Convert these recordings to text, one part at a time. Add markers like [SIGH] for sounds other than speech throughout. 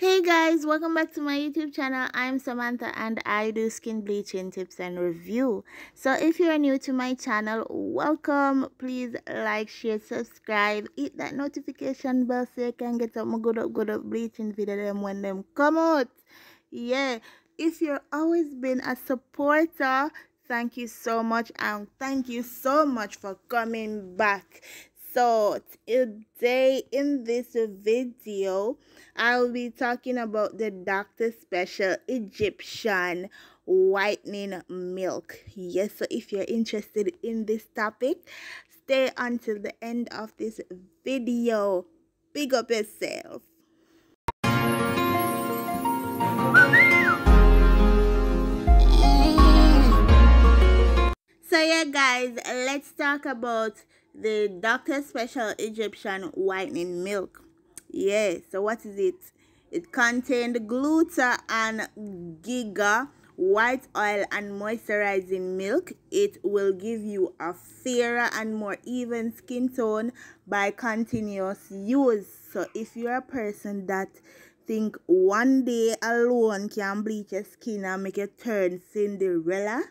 Hey guys, welcome back to my YouTube channel. I'm Samantha and I do skin bleaching tips and review. So if you're new to my channel, welcome. Please like, share, subscribe, hit that notification bell so you can get some good up, good up bleaching video them when them come out. Yeah, if you're always been a supporter, thank you so much and thank you so much for coming back so today in this video i'll be talking about the dr special egyptian whitening milk. Yes so if you're interested in this topic stay until the end of this video. Big up yourself. So yeah guys let's talk about the Dr. Special Egyptian Whitening Milk. Yeah, so what is it? It contained gluta and giga white oil and moisturizing milk. It will give you a fairer and more even skin tone by continuous use. So if you're a person that think one day alone can bleach your skin and make it turn Cinderella,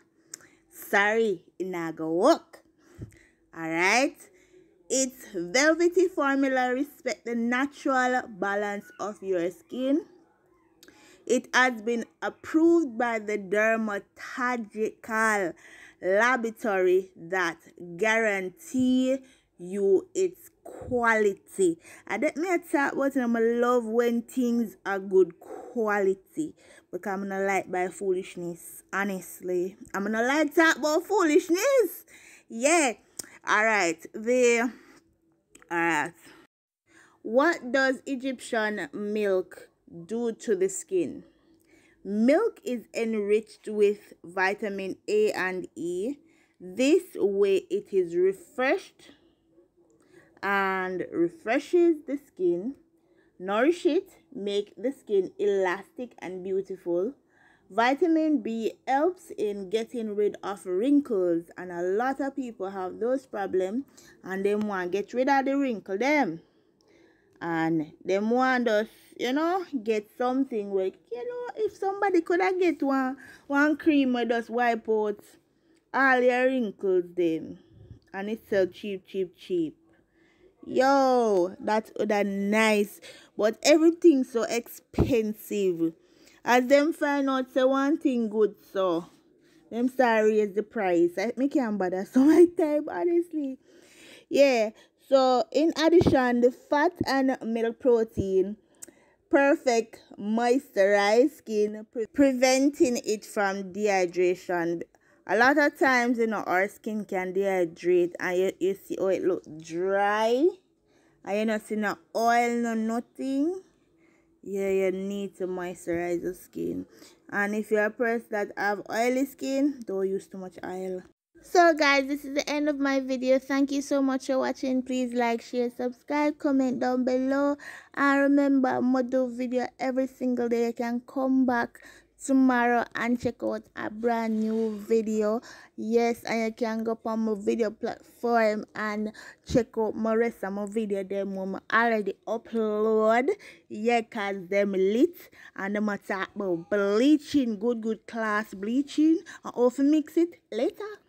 sorry, it not go work. Alright? Its velvety formula respect the natural balance of your skin. It has been approved by the dermatological laboratory that guarantee you its quality. I don't me talk about it, I love when things are good quality. Because I'm not like by foolishness. Honestly. I'm not like talk about foolishness. Yeah all right the all right. What does egyptian milk do to the skin? Milk is enriched with vitamin a and e. This way it is refreshed and refreshes the skin nourish it make the skin elastic and beautiful Vitamin B helps in getting rid of wrinkles and a lot of people have those problems and they want get rid of the wrinkle them. And they want us, you know, get something where, you know, if somebody could have get one, one cream where just wipe out all your wrinkles them. And it's so cheap, cheap, cheap. Yo, that's other nice. But everything's so expensive. As them find out say one thing good so them start raise the price. I me can't bother [LAUGHS] so my time honestly. Yeah. So in addition the fat and milk protein perfect moisturized skin pre preventing it from dehydration a lot of times you know our skin can dehydrate and you, you see oh it look dry and you not see no oil no nothing yeah you need to moisturize your skin. And if you're a person that have oily skin don't use too much oil. So guys this is the end of my video. Thank you so much for watching. Please like share subscribe comment down below. And remember i'm do video every single day. You can come back tomorrow and check out a brand new video. Yes and you can go on my video platform and check out my rest of my video them mom already upload. Yeah cause them lit and them talk about bleaching good good class bleaching. And also mix it? Later